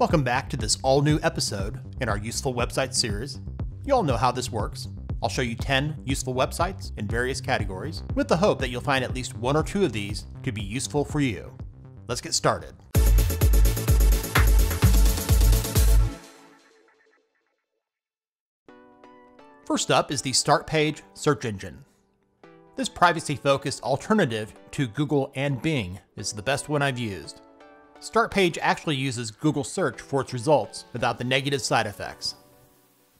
Welcome back to this all new episode in our Useful Websites series. You all know how this works. I'll show you 10 useful websites in various categories with the hope that you'll find at least one or two of these to be useful for you. Let's get started. First up is the Startpage search engine. This privacy focused alternative to Google and Bing is the best one I've used. Startpage actually uses Google search for its results without the negative side effects.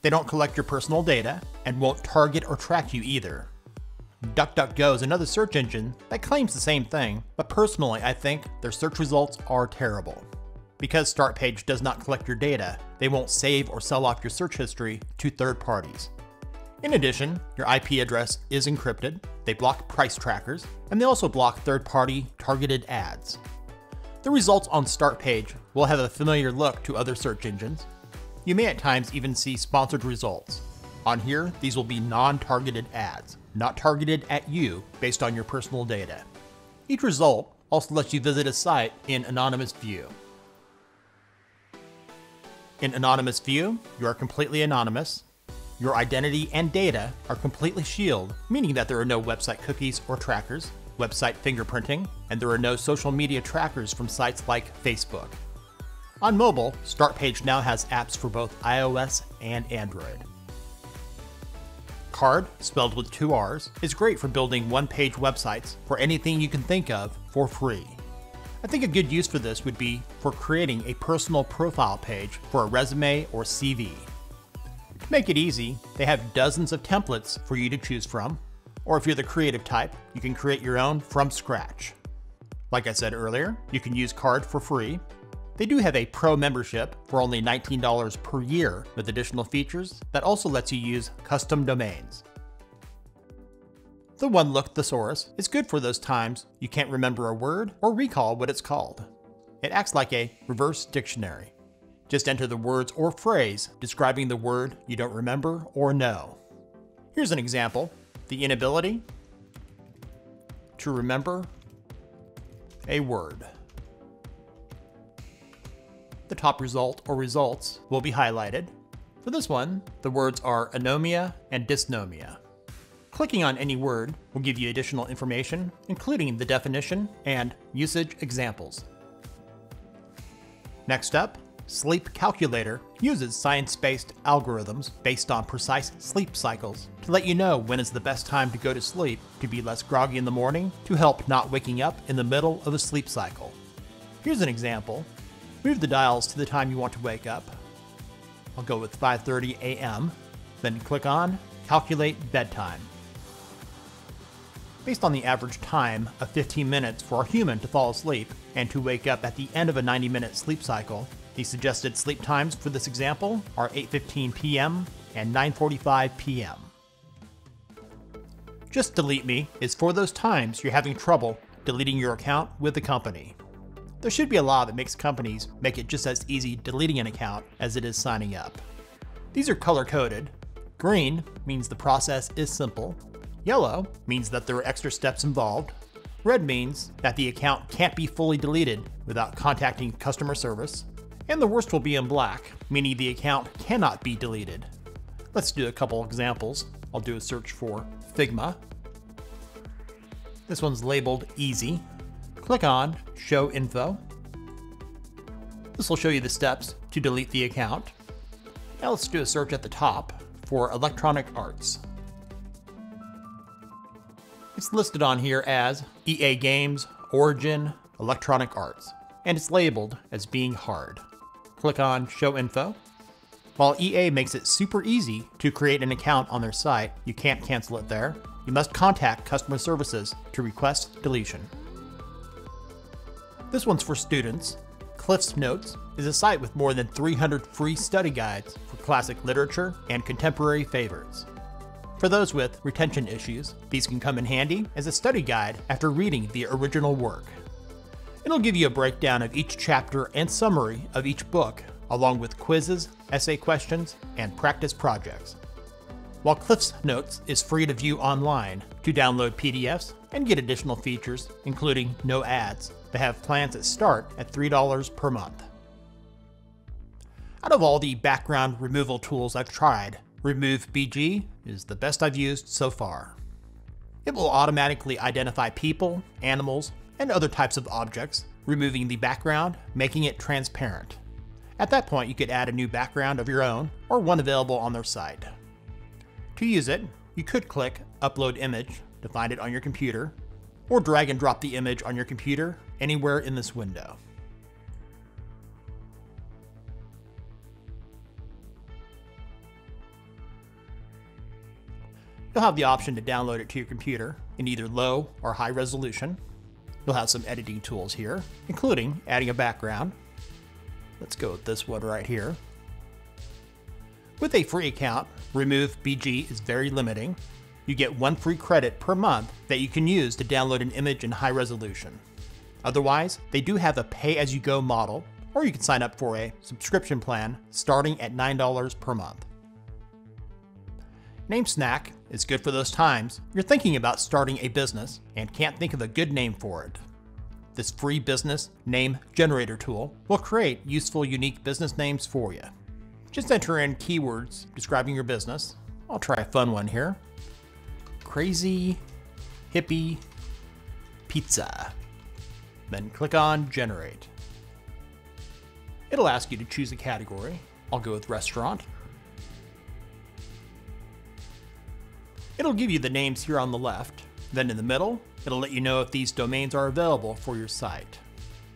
They don't collect your personal data and won't target or track you either. DuckDuckGo is another search engine that claims the same thing, but personally I think their search results are terrible. Because Startpage does not collect your data, they won't save or sell off your search history to third parties. In addition, your IP address is encrypted, they block price trackers, and they also block third-party targeted ads. The results on Startpage will have a familiar look to other search engines. You may at times even see sponsored results. On here, these will be non-targeted ads, not targeted at you based on your personal data. Each result also lets you visit a site in Anonymous View. In Anonymous View, you are completely anonymous. Your identity and data are completely shielded, meaning that there are no website cookies or trackers, website fingerprinting, and there are no social media trackers from sites like Facebook. On mobile, Startpage now has apps for both iOS and Android. Carrd, spelled with two R's, is great for building one-page websites for anything you can think of for free. I think a good use for this would be for creating a personal profile page for a resume or CV. To make it easy, they have dozens of templates for you to choose from, or if you're the creative type, you can create your own from scratch. Like I said earlier, you can use Carrd for free. They do have a pro membership for only $19 per year with additional features that also lets you use custom domains. The OneLook Thesaurus is good for those times you can't remember a word or recall what it's called. It acts like a reverse dictionary. Just enter the words or phrase describing the word you don't remember or know. Here's an example the inability to remember a word. The top result or results will be highlighted. For this one, the words are anomia and dysnomia. Clicking on any word will give you additional information, including the definition and usage examples. Next up, Sleep Calculator uses science-based algorithms based on precise sleep cycles to let you know when is the best time to go to sleep to be less groggy in the morning to help not waking up in the middle of a sleep cycle. Here's an example. Move the dials to the time you want to wake up. I'll go with 5.30 a.m., then click on Calculate Bedtime. Based on the average time of 15 minutes for a human to fall asleep and to wake up at the end of a 90 minute sleep cycle, the suggested sleep times for this example are 8.15 p.m. and 9.45 p.m. JustDeleteMe is for those times you're having trouble deleting your account with the company. There should be a law that makes companies make it just as easy deleting an account as it is signing up. These are color coded. Green means the process is simple. Yellow means that there are extra steps involved. Red means that the account can't be fully deleted without contacting customer service. And the worst will be in black, meaning the account cannot be deleted. Let's do a couple examples. I'll do a search for Figma. This one's labeled Easy. Click on Show Info. This will show you the steps to delete the account. Now let's do a search at the top for Electronic Arts. It's listed on here as EA Games, Origin, Electronic Arts, and it's labeled as being hard click on Show Info. While EA makes it super easy to create an account on their site, you can't cancel it there. You must contact customer services to request deletion. This one's for students. CliffsNotes is a site with more than 300 free study guides for classic literature and contemporary favorites. For those with retention issues, these can come in handy as a study guide after reading the original work. It'll give you a breakdown of each chapter and summary of each book, along with quizzes, essay questions, and practice projects. While Cliff's Notes is free to view online, to download PDFs and get additional features, including no ads, they have plans that start at $3 per month. Out of all the background removal tools I've tried, Remove BG is the best I've used so far. It will automatically identify people, animals, and other types of objects, removing the background, making it transparent. At that point, you could add a new background of your own or one available on their site. To use it, you could click Upload Image to find it on your computer, or drag and drop the image on your computer anywhere in this window. You'll have the option to download it to your computer in either low or high resolution. You'll have some editing tools here, including adding a background. Let's go with this one right here. With a free account, Remove BG is very limiting. You get one free credit per month that you can use to download an image in high resolution. Otherwise, they do have a pay-as-you-go model, or you can sign up for a subscription plan starting at $9 per month. NameSnack is good for those times you're thinking about starting a business and can't think of a good name for it. This free business name generator tool will create useful, unique business names for you. Just enter in keywords describing your business. I'll try a fun one here. Crazy Hippie Pizza. Then click on Generate. It'll ask you to choose a category. I'll go with restaurant. It'll give you the names here on the left. Then in the middle, it'll let you know if these domains are available for your site.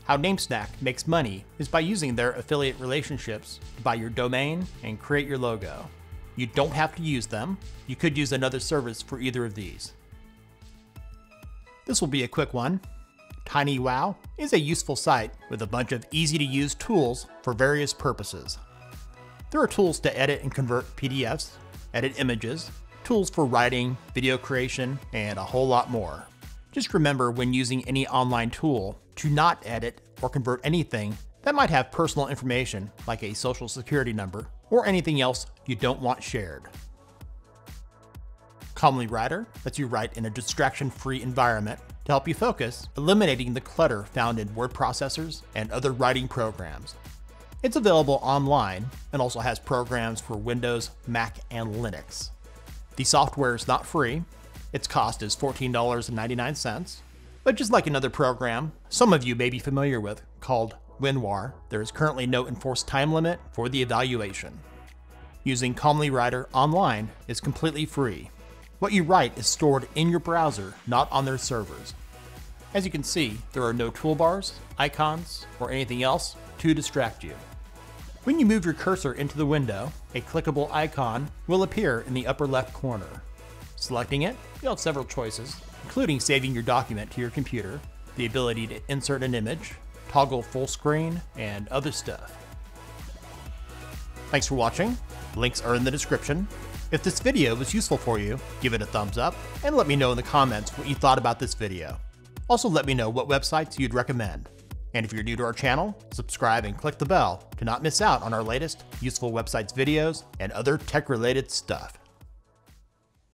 How NameSnack makes money is by using their affiliate relationships to buy your domain and create your logo. You don't have to use them. You could use another service for either of these. This will be a quick one. TinyWow is a useful site with a bunch of easy to use tools for various purposes. There are tools to edit and convert PDFs, edit images, tools for writing, video creation, and a whole lot more. Just remember when using any online tool to not edit or convert anything that might have personal information like a social security number or anything else you don't want shared. Calmly Writer lets you write in a distraction-free environment to help you focus, eliminating the clutter found in word processors and other writing programs. It's available online and also has programs for Windows, Mac, and Linux. The software is not free. Its cost is $14.99. But just like another program some of you may be familiar with called WinRAR, there is currently no enforced time limit for the evaluation. Using Calmly Writer online is completely free. What you write is stored in your browser, not on their servers. As you can see, there are no toolbars, icons, or anything else to distract you. When you move your cursor into the window, a clickable icon will appear in the upper left corner. Selecting it, you'll have several choices, including saving your document to your computer, the ability to insert an image, toggle full screen, and other stuff. Thanks for watching. Links are in the description. If this video was useful for you, give it a thumbs up, and let me know in the comments what you thought about this video. Also let me know what websites you'd recommend. And if you're new to our channel, subscribe and click the bell to not miss out on our latest useful websites videos and other tech related stuff.